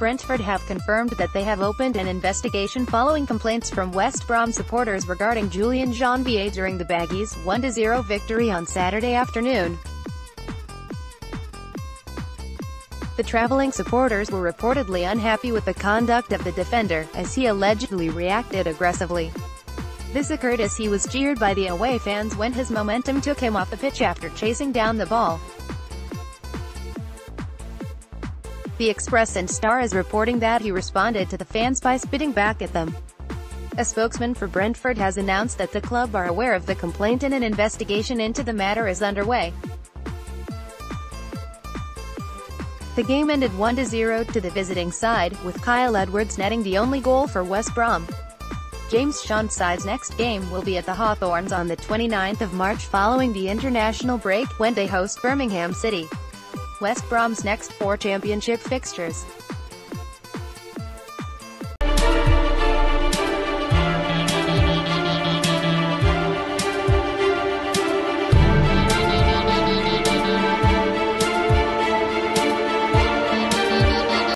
Brentford have confirmed that they have opened an investigation following complaints from West Brom supporters regarding Julian Jeanvier during the Baggies' 1-0 victory on Saturday afternoon. The travelling supporters were reportedly unhappy with the conduct of the defender, as he allegedly reacted aggressively. This occurred as he was jeered by the away fans when his momentum took him off the pitch after chasing down the ball. The Express and Star is reporting that he responded to the fans by spitting back at them. A spokesman for Brentford has announced that the club are aware of the complaint and an investigation into the matter is underway. The game ended 1-0 to the visiting side, with Kyle Edwards netting the only goal for West Brom. James Shan's side's next game will be at the Hawthorns on the 29th of March following the international break, when they host Birmingham City. West Brom's next four championship fixtures.